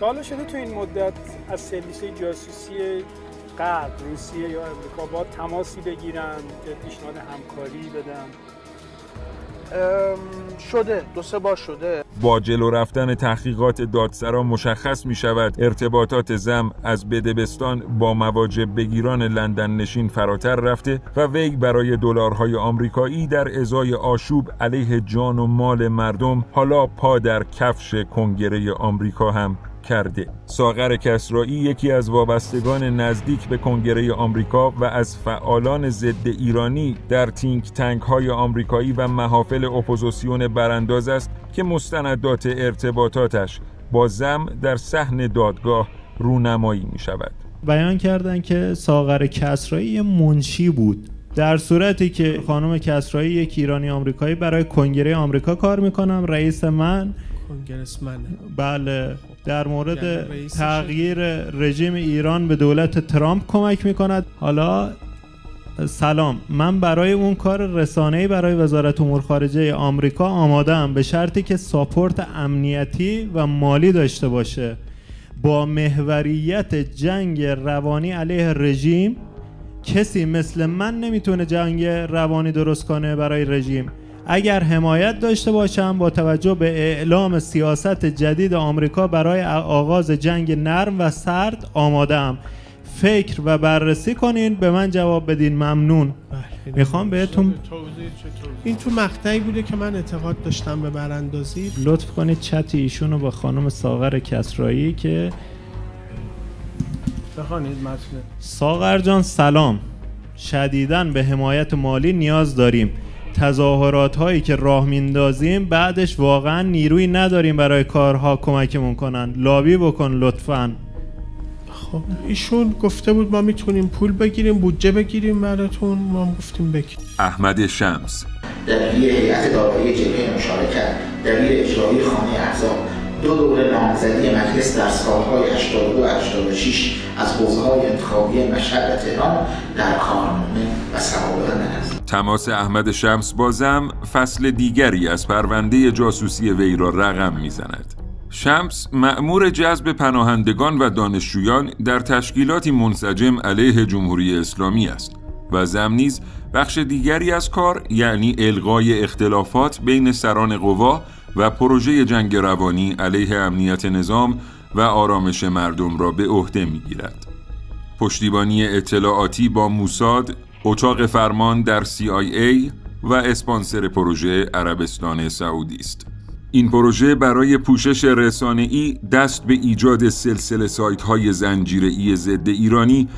تا حالا شده تو این مدت از سرویس جاسوسی غرب روسیه یا امریکا باهات تماسی بگیرن که پیشنهاد همکاری بدن؟ شده. دو سه بار شده. با جلو رفتن تحقیقات دادسرا مشخص می شود ارتباطات زم از بده‌بستان با مواجب بگیران لندن نشین فراتر رفته و وی برای دلارهای آمریکایی در ازای آشوب علیه جان و مال مردم حالا پا در کفش کنگره آمریکا هم. کرده. ساغر کسرایی یکی از وابستگان نزدیک به کنگره آمریکا و از فعالان ضد ایرانی در think tank های آمریکایی و محافل اپوزیسیون برانداز است که مستندات ارتباطاتش با زم در صحن دادگاه رونمایی می شود بیان کردن که ساغر کسرایی منشی بود. در صورتی که خانم کسرایی یک ایرانی آمریکایی برای کنگره آمریکا کار می‌کنم رئیس من کنگرسمنه. بله در مورد یعنی؟ تغییر رژیم ایران به دولت ترامپ کمک می‌کند. حالا سلام. من برای اون کار رسانه‌ای برای وزارت امور خارجه آمریکا آمادم به شرطی که ساپورت امنیتی و مالی داشته باشه. با محوریت جنگ روانی علیه رژیم کسی مثل من نمی‌تونه جنگ روانی درست کنه برای رژیم. اگر حمایت داشته باشم با توجه به اعلام سیاست جدید آمریکا برای آغاز جنگ نرم و سرد آمادم فکر و بررسی کنین به من جواب بدین. ممنون. بله. می‌خوام بهتون این تو مقطعی بوده که من اعتقاد داشتم به براندازی. لطف کنید چت ایشونو با خانم ساغر کسرایی که بخوانید متن. ساغر جان سلام. شدیداً به حمایت مالی نیاز داریم. تظاهرات هایی که راه میندازیم بعدش واقعا نیروی نداریم برای کارها کمکمون کنن. لابی بکن لطفاً. خب ایشون گفته بود ما می‌تونیم پول بگیریم بودجه بگیریم براتون. ما هم گفتیم بگیریم احمد شمس. دبیر هیئت دارایی جبهه مشارکت دبیر اجرایی خانه احزاب دو دوره نامزدی مجلس در سالهای 82 و 86 از حوزه های انتخابی مشهد و تهران در کارنامه و سوابق تماس احمد شمس با زم فصل دیگری از پرونده جاسوسی وی را رقم می‌زند. شمس مأمور جذب پناهندگان و دانشجویان در تشکیلاتی منسجم علیه جمهوری اسلامی است و زم نیز بخش دیگری از کار یعنی الغای اختلافات بین سران قوا و پروژه جنگ روانی علیه امنیت نظام و آرامش مردم را به عهده می‌گیرد. پشتیبانی اطلاعاتی با موساد، اتاق فرمان در CIA و اسپانسر پروژه عربستان سعودی است. این پروژه برای پوشش رسانه‌ای دست به ایجاد سلسله سایت‌های زنجیره‌ای ضد ایرانی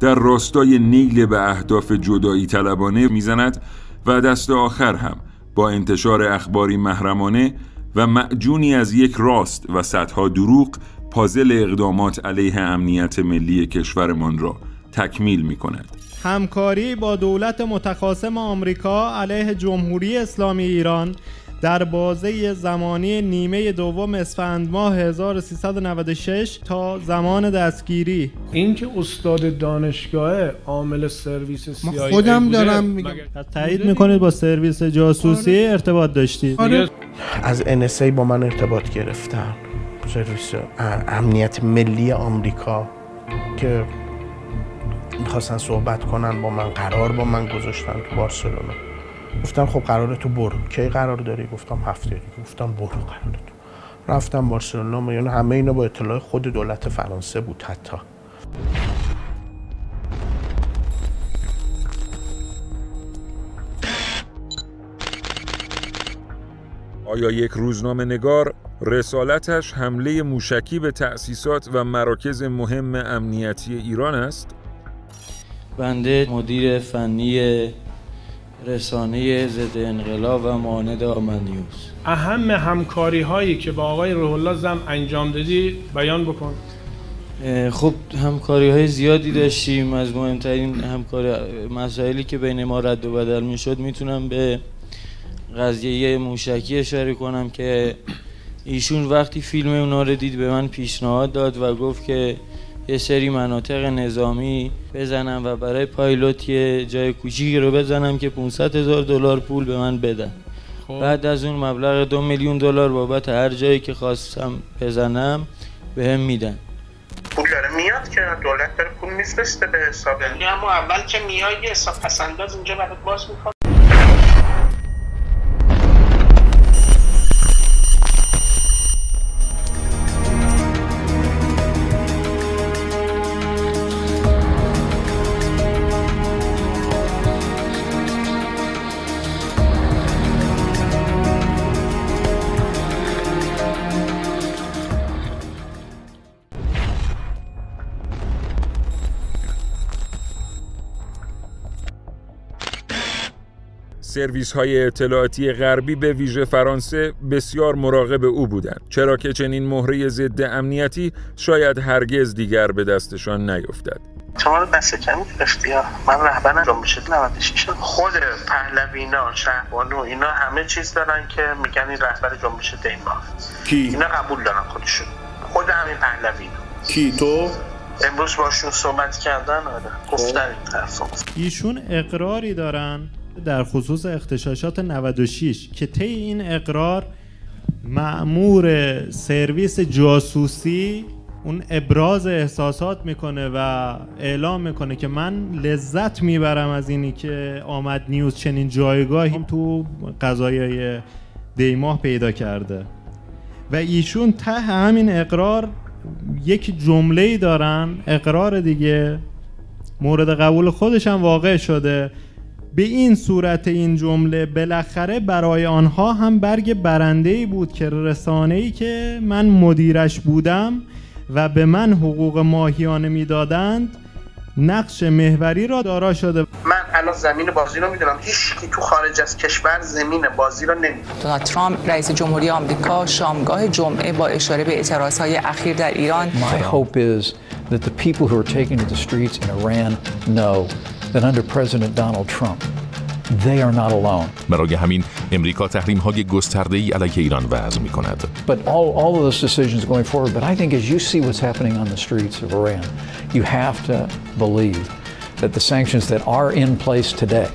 در راستای نیل به اهداف جدایی طلبانه می‌زند و دست آخر هم با انتشار اخباری محرمانه و معجونی از یک راست و صدها دروغ پازل اقدامات علیه امنیت ملی کشورمان را تکمیل می کند. همکاری با دولت متخاصم آمریکا علیه جمهوری اسلامی ایران در بازه زمانی نیمه دوم اسفند ماه 1396 تا زمان دستگیری. این که استاد دانشگاه عامل سرویس ما CIA خودم بوده، دارم میگم. تایید می‌کنید با سرویس جاسوسی ارتباط داشتید؟ آره. از NSA با من ارتباط گرفتن. سرویس امنیت ملی آمریکا که می‌خواستن صحبت کنن با من قرار با من گذاشتن تو بارسلونا. گفتم خب قرار تو برو. کی قرار داری؟ گفتم هفته دیگه گفتم برو قرار تو. رفتم بارسلونا. یعنی همه اینا با اطلاع خود دولت فرانسه بود حتی. آیا یک روزنامه نگار رسالتش حمله موشکی به تأسیسات و مراکز مهم امنیتی ایران است؟ بنده مدیر فنی رسانه ضد انقلاب و ماند آمدیوس اهم همکاری هایی که با آقای روح الله زم انجام دادی بیان بکن. خب همکاری های زیادی داشتیم. از مهمترین همکاری مسائلی که بین ما رد و بدل می شد می‌تونم به قضیه موشکی اشاره کنم که ایشون وقتی فیلم اونا رو دید به من پیشنهاد داد و گفت که یه سری مناطق نظامی بزنم و برای پایلوت یه جای کوچیکی رو بزنم که 500 هزار دلار پول به من بدن. خب. بعد از اون مبلغ دو میلیون دلار بابت هر جایی که خواستم بزنم به هم میدن. پول داره میاد که دولت داره پول میفرسته به حساب. یعنی اما اول که میای یه حساب پسنداز اینجا برات باز می‌کنه. سرویس های اطلاعاتی غربی به ویژه فرانسه بسیار مراقب او بودند. چرا که چنین مهره ضد امنیتی شاید هرگز دیگر به دستشان نیفتد. شما رو دست کمی گرفتی من رهبر جنبش 96 خود پهلوینا شهبانو اینا همه چیز دارن که میگن این رهبر جنبش دیما کی؟ اینا قبول دارن خودشون. خود همین پهلوینا. کی؟ تو؟ امروز باشون صحبت کردن آره. گفتن این طرفا ایشون اقراری دارن؟ در خصوص اختشاشات 96 که طی این اقرار معمور سرویس جاسوسی اون ابراز احساسات می‌کنه و اعلام می‌کنه که من لذت می‌برم از اینی که آمد نیوز چنین جایگاهی تو قضایای دیماه پیدا کرده. و ایشون ته همین اقرار یک جمله دارن. اقرار دیگه مورد قبول خودش هم واقع شده. به این صورت این جمله بالاخره برای آنها هم برگ برنده ای بود که رسانه ای که من مدیرش بودم و به من حقوق ماهیانه می‌دادند نقش محوری را دارا شده. من الان زمین بازی رو می‌دونم. هیچ کی تو خارج از کشور زمین بازی رو نمی‌دونه. دونالد ترامپ رئیس جمهوری آمریکا شامگاه جمعه با اشاره به اعتراضهای اخیر در ایران. My hope is that the people who are taking to the streets in Iran know that under President Donald Trump, they are not alone. برای همین امریکا تحریم های گسترده ای علیه ایران وضع می کند. But all, all of those decisions going forward, but I think as you see what's happening on the streets of Iran, you have to believe that the sanctions that are in place today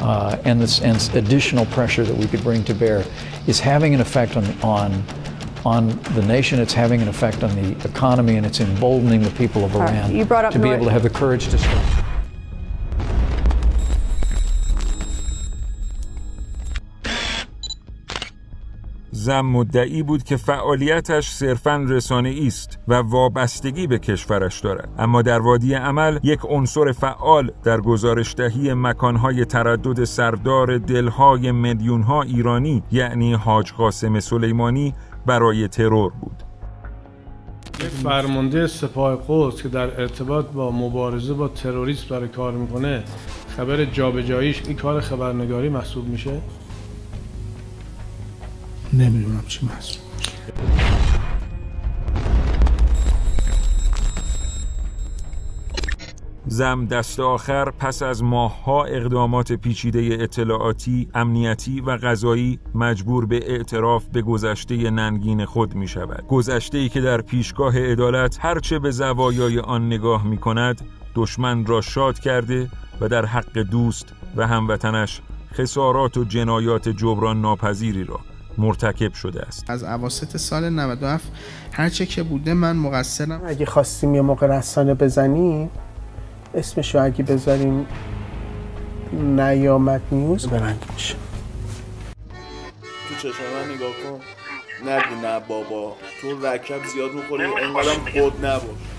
uh, and this and additional pressure that we could bring to bear is having an effect on, on on the nation, it's having an effect on the economy, and it's emboldening the people of Iran You brought up to be North- able to have the courage to start. زم مدعی بود که فعالیتش صرفاً رسانه است و وابستگی به کشورش دارد. اما در وادی عمل یک عنصر فعال در گزارش دهی مکانهای تردد سردار دلهای میلیونها ایرانی یعنی حاج قاسم سلیمانی برای ترور بود. یک فرمانده سپاه قدس که در ارتباط با مبارزه با تروریسم داره کار می‌کنه خبر جابجاییش این کار خبرنگاری محسوب میشه؟ نمی‌دونم چی زم دست آخر پس از ماهها اقدامات پیچیده اطلاعاتی، امنیتی و قضایی مجبور به اعتراف به گذشته ننگین خود می شود. گذشته ای که در پیشگاه عدالت هرچه به زوایای آن نگاه می کند دشمن را شاد کرده و در حق دوست و هموطنش خسارات و جنایات جبران ناپذیری را مرتکب شده است. از اواسط سال 97 هرچه که بوده من مقصرم. اگه خواستیم یه موقع رسانه بزنیم اسمشو اگه بذاریم نیامد نیوز برند میشه. تو چشم من نگاه کن. نگو نه بابا. تو رکب زیاد می‌خوری اینقدرم خود نباش.